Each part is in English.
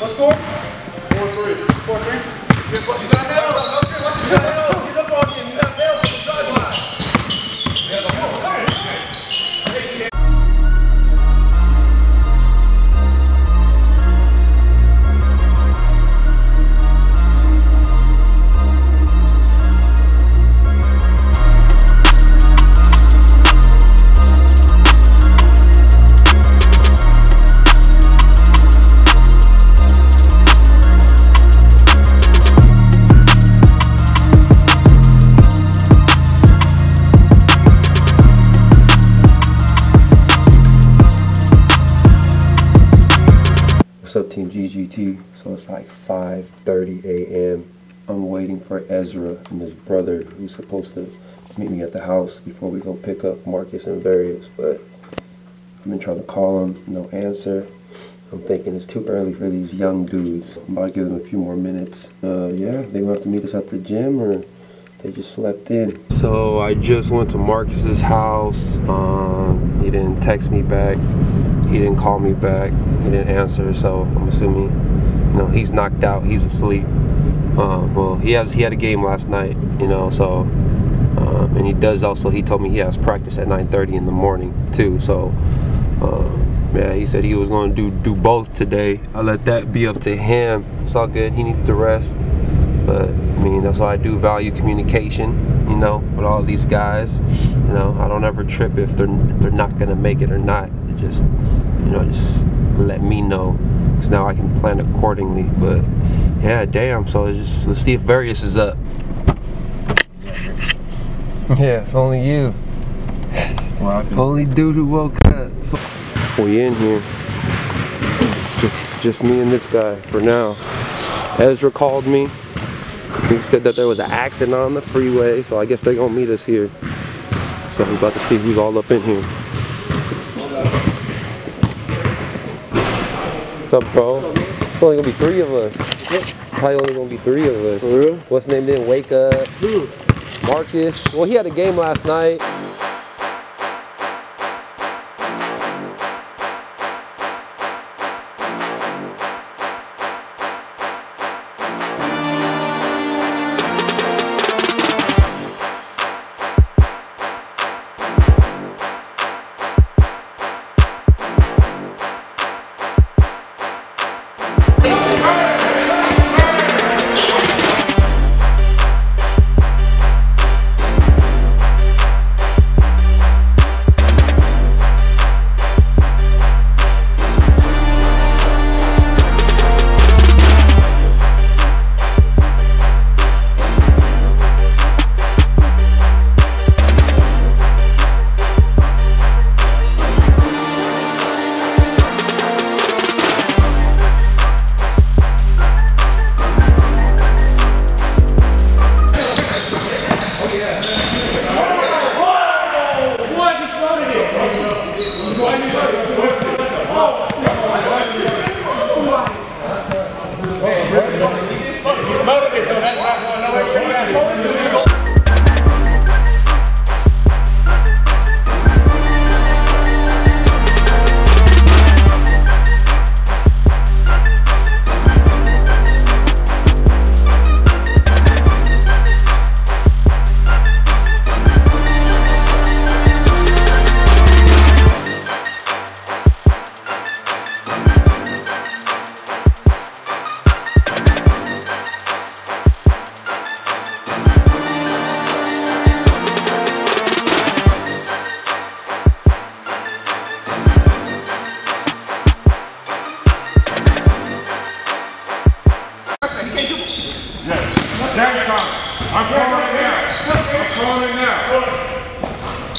What score? Four three. Four three. You got hell. Up, Team GGT? So it's like 5:30 a.m. I'm waiting for Ezra and his brother, who's supposed to meet me at the house before we go pick up Marcus and Various. But I've been trying to call him, no answer. I'm thinking it's too early for these young dudes. I'm about to give them a few more minutes. Uh, yeah, they gonna have to meet us at the gym, or they just slept in. So I just went to Marcus's house. Um, he didn't text me back. He didn't call me back. He didn't answer. So I'm assuming, you know, he's knocked out. He's asleep. Um, well, he has. He had a game last night. You know, so um, and he does also. He told me he has practice at 9:30 in the morning too. So. Um, yeah, he said he was going to do do both today. I let that be up to him. It's all good. He needs to rest. But I mean, that's why I do value communication. You know, with all these guys. You know, I don't ever trip if they're if they're not gonna make it or not. It just, you know, just let me know, cause now I can plan accordingly. But yeah, damn. So it's just let's see if Various is up. Yeah, if only you. Only dude who woke up. We in here. Just just me and this guy for now. Ezra called me. He said that there was an accident on the freeway, so I guess they're gonna meet us here. So we're about to see who's all up in here. What's up, bro? It's only gonna be three of us. Probably only gonna be three of us. For real? What's name didn't wake up? Marcus. Well, he had a game last night.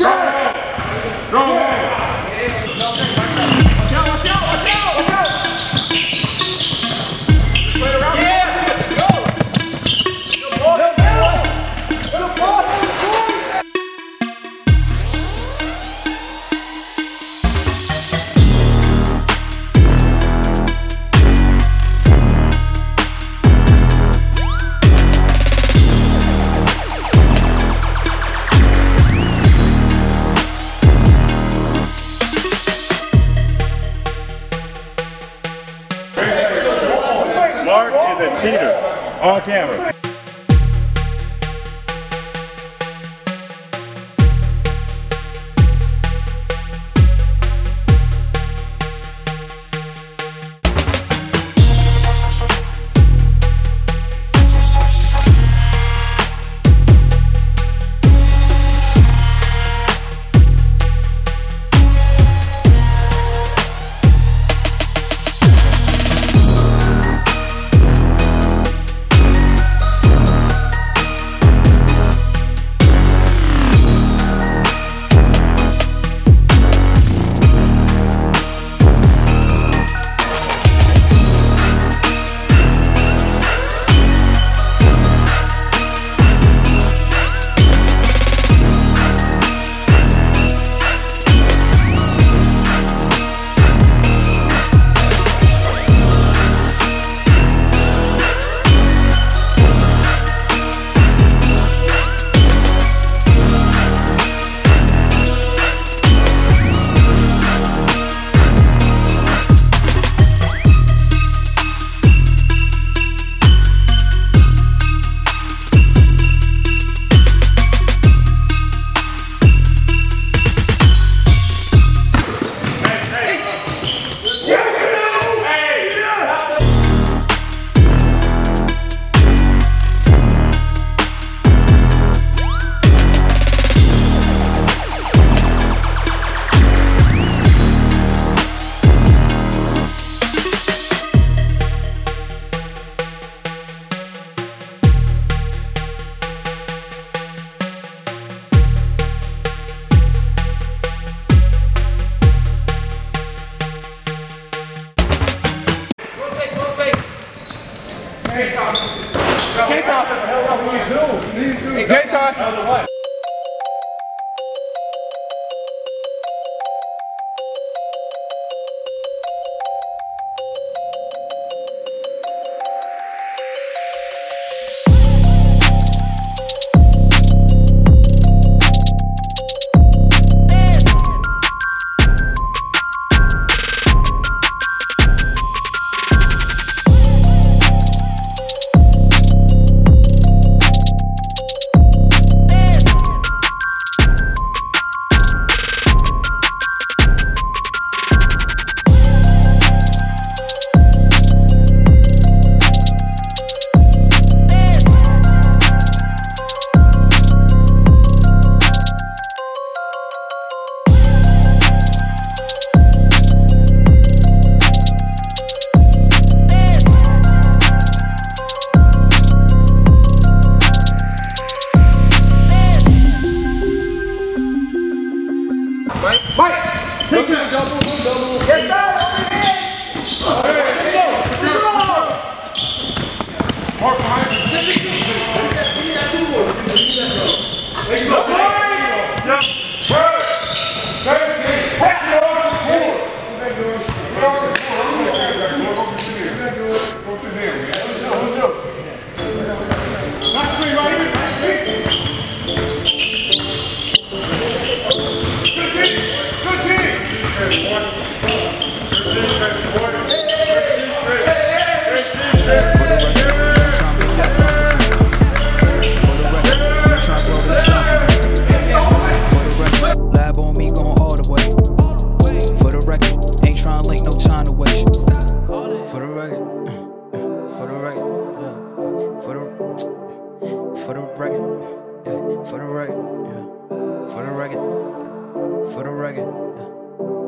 Go home. Go. K-Top. Hey, K-Top. Mark Third game. For the record.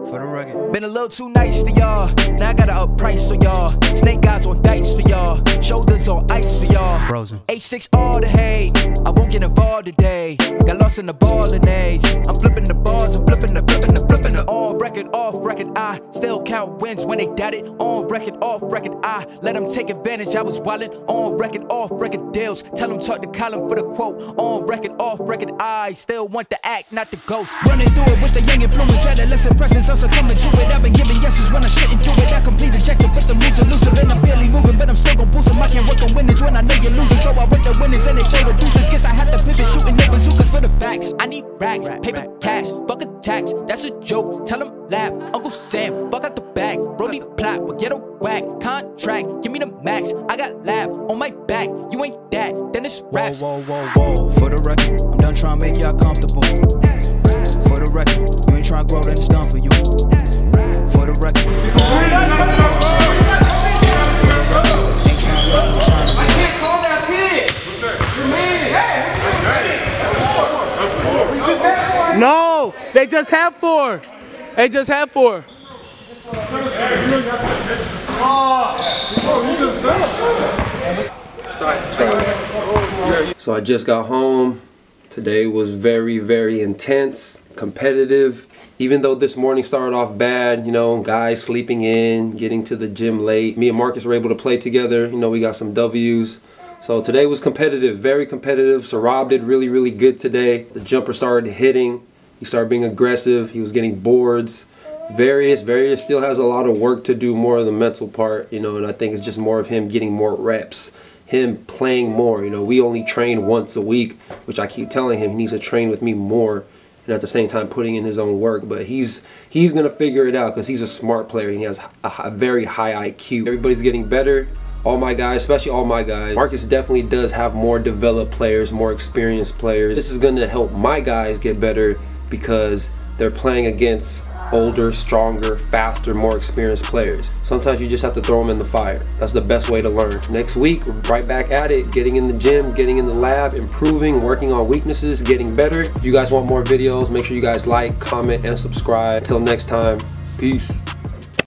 For the record. Been a little too nice to y'all. Now I gotta up price for y'all. Snake eyes on dice for y'all. Shoulders on ice for y'all. Frozen. A6 all the hate. I won't get involved today. Got lost in the ballin' age. I'm flipping the bars, I'm flipping the flipping the flipping the on record, off record. I still count wins when they doubt it. On record, off record. I let them take advantage. I was wildin' on record, off record deals. Tell them talk to Colin for the quote. On record, off record. I still want the act, not the ghost. Running through it with the young influence, adolescent presence. I'm succumbing to it. I've been giving yeses when I shouldn't do it. I complete ejected with the moves elusive, and I'm barely moving, but I'm still gon' boost 'em. I can't work on winnings when I know you're losing, so I work the winners and they throw the deuces. Guess I had to pivot, shooting no bazookas for the facts. I need racks, paper cash, fuck a tax. That's a joke. Tell 'em laugh. Uncle Sam, fuck out the bag. Brody plot, but get a whack. Contract, give me the max. I got lab on my back. You ain't that, then it's raps. Whoa, whoa, whoa, whoa. For the record, I'm done trying to make y'all comfortable. For the record, you ain't trying to grow, then it's done for you. For the record, for the record, ain't trying to let no China waste. Call that kid. You mean it? Hey, No, they just have four. They just have four. So I just got home. Today was very, very intense, competitive. Even though this morning started off bad, you know, guys sleeping in, getting to the gym late. Me and Marcus were able to play together. You know, we got some W's. So today was competitive, very competitive. Sarab did really, really good today. The jumper started hitting. He started being aggressive. He was getting boards. Various, Various still has a lot of work to do, more of the mental part, you know, and I think it's just more of him getting more reps, him playing more. You know, we only train once a week, which I keep telling him he needs to train with me more, and at the same time putting in his own work. But he's he's gonna figure it out because he's a smart player and he has a, hi- very high IQ. Everybody's getting better. All my guys, especially all my guys. Marcus definitely does have more developed players, more experienced players. This is gonna help my guys get better because they're playing against older, stronger, faster, more experienced players. Sometimes you just have to throw them in the fire. That's the best way to learn. Next week, right back at it, getting in the gym, getting in the lab, improving, working on weaknesses, getting better. If you guys want more videos, make sure you guys like, comment, and subscribe. Until next time, peace.